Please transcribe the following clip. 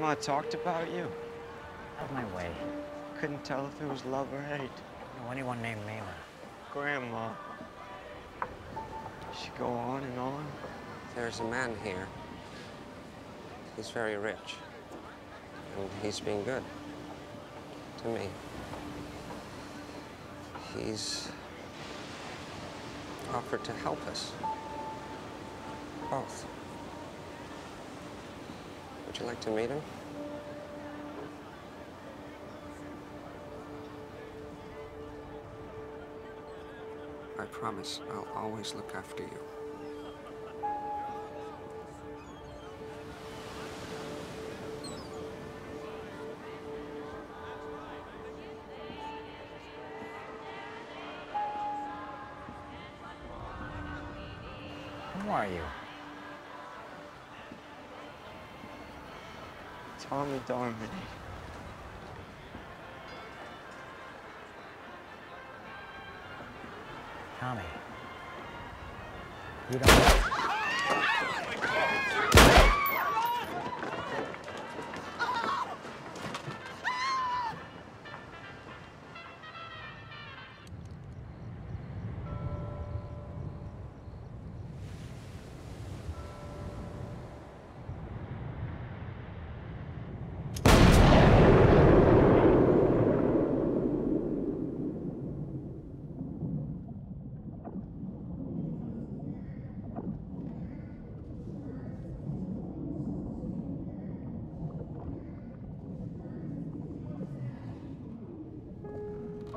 Grandma talked about you. Out of my way. Couldn't tell if it was love or hate. know anyone named Mela. Grandma. She go on and on. There's a man here. He's very rich. And he's been good to me. He's offered to help us. Both. Would you like to meet him? I promise I'll always look after you. Who are you? Tommy Darmody. Tommy. You don't